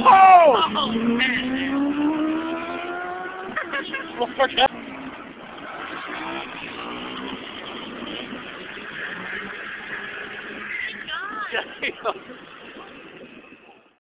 Oh! Lord. God. Yeah.